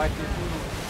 vai ter tudo.